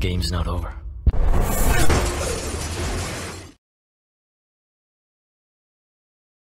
Game's not over.